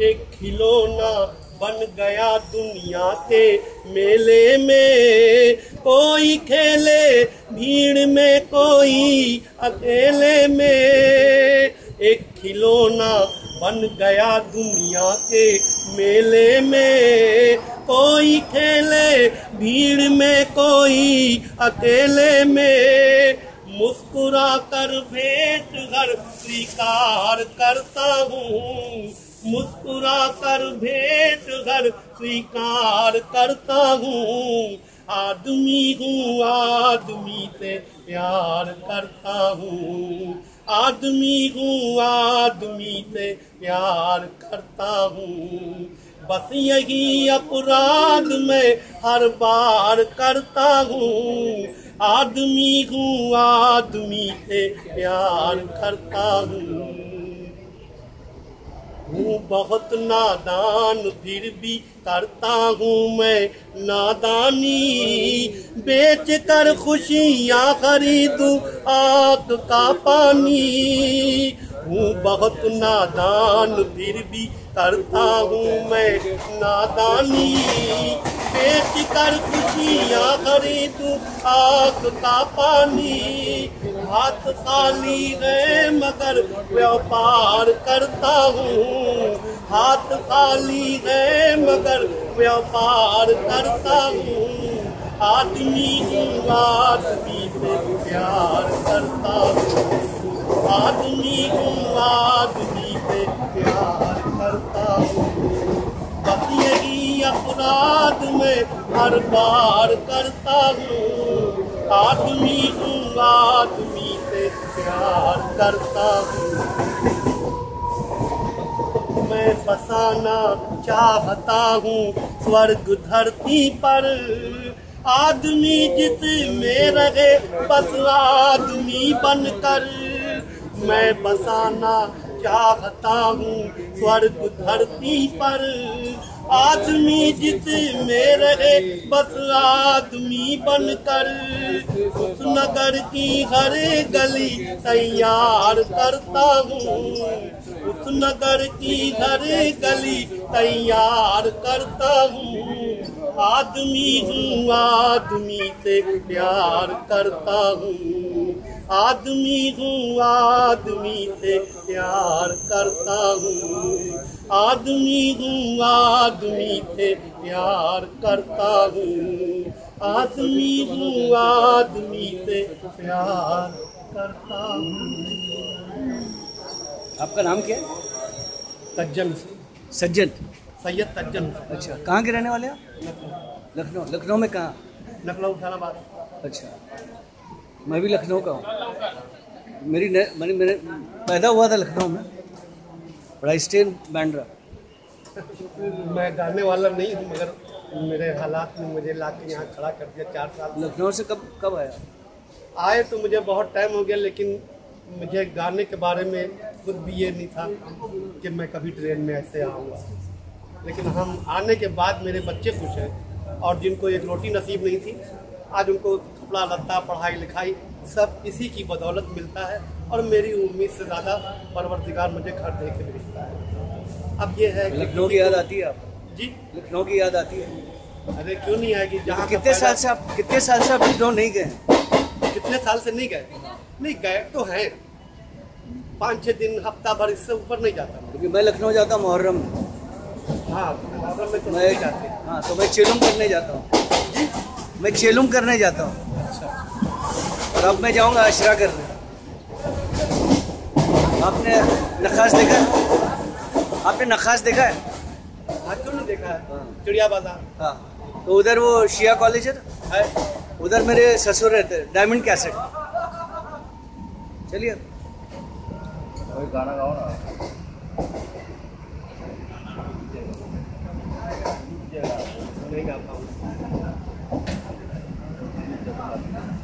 ایک کھلونا بن گیا دنیا کے میلے میں۔ کوئی کھیلے بھیڑ میں، کوئی اکیلے میں۔ ایک کھلونا بن گیا دنیا کے میلے میں۔ کوئی کھیلے بھیڑ میں، کوئی اکیلے میں۔ مسکرا کر بھیٹ گھر سویکار کرتا ہوں۔ مسکرا کر بھیٹ گھر سویکار کرتا ہوں آدمی ہوں آدمی سے پیار کرتا ہوں آدمی ہوں آدمی سے پیار کرتا ہوں بس یہی اپرادھ میں ہر بار کرتا ہوں آدمی ہوں آدمی سے پیار کرتا ہوں ہوں، بہت نادان، پھر بھی کرتا ہوں میں نادانی۔ بیچ کر خوشیاں خریدوں آگ کا پانی۔ ہوں، بہت نادان، پھر بھی کرتا ہوں میں نادانی۔ بیچ کر خوشیاں خریدوں آگ کا پانی۔ ہاتھ خالی ہے، مگر ویاپار کرتا ہوں۔ ہاتھ خالی ہے، مگر ویاپار کرتا ہوں۔ آدمی ہوں آدمی سے پیار کرتا ہوں۔ آدمی ہوں آدمی سے پیار کرتا ہوں۔ بس یہی اپرادھ میں ہر بار کرتا ہوں۔ آدمی ہوں، آدمی سے پیار کرتا ہوں۔ میں بسانا چاہتا ہوں سورگ دھرتی پر۔ آدمی جت میں رہے، بس آدمی بن کر۔ میں بسانا چاہتا ہوں سورگ دھرتی پر۔ آدمی جت میں رہے، بس آدمی بن کر۔ اس نگر کی ہر گلی تیار کرتا ہوں۔ اس نگر کی ہر گلی تیار کرتا ہوں۔ آدمی ہوں آدمی سے پیار کرتا ہوں۔ آدمی ہوں آدمی سے پیار کرتا ہوں۔ آدمی ہوں آدمی سے پیار کرتا ہوں۔ آدمی ہوں آدمی سے پیار کرتا ہوں۔ آپ کا نام کیا ہے؟ سے سجن۔ سید تجن اچھا کہاں کے رہنے والے آپ؟ لکھنؤ لکھنؤ میں کہاں؟ لکھنؤ اسلام آباد۔ اچھا میں بھی لکھنؤ کا ہوں۔ میری میں نے پیدا ہوا تھا لکھنؤ میں۔ بڑا اسٹین بینڈرا میں گانے والا نہیں ہوں مگر میرے حالات نے مجھے لا کے یہاں کھڑا کر دیا چار سال۔ لکھنؤ سے کب کب آیا؟ آئے تو مجھے بہت ٹائم ہو گیا لیکن مجھے گانے کے بارے میں خود بھی یہ نہیں تھا کہ میں کبھی ٹرین میں ایسے آؤں۔ گا لیکن ہم آنے کے بعد میرے بچے خوش ہیں اور جن کو ایک روٹی نصیب نہیں تھی آج ان کو کپڑا لتا پڑھائی لکھائی سب اسی کی بدولت ملتا ہے اور میری امید سے زیادہ پروردگار مجھے گھر دے کے بھیجتا ہے۔ اب یہ ہے لکھنؤ کی یاد آتی ہے آپ؟ جی؟ لکھنؤ کی یاد آتی ہے؟ ارے کیوں نہیں آئے گی؟ جہاں کتنے سال سے آپ کتنے سال سے آپ لکھنؤ نہیں گئے کتنے سال سے نہیں گئے؟ نہیں گئے تو ہیں۔ پانچ چھ دن ہفتہ بھر اس سے اوپر نہیں جاتا۔ کیونکہ میں لکھنؤ جاتا محرم۔ میں ہاں میں ہاں تو میں چیلم کرنے جاتا ہوں۔ میں چیلم کرنے جاتا ہوں۔ اور اب میں جاؤں گا اشرا کرنے۔ آپ نے نخاس دیکھا ہے؟ آپ نے نخاس دیکھا ہے؟ ہاں کیوں نہیں دیکھا ہے؟ چڑیا بازار۔ ہاں تو ادھر وہ شیعہ کالج ہے نا؟ ادھر میرے سسر رہتے ہیں ڈائمنڈ کیسٹ۔ چلیے۔ نہیں گا پاؤں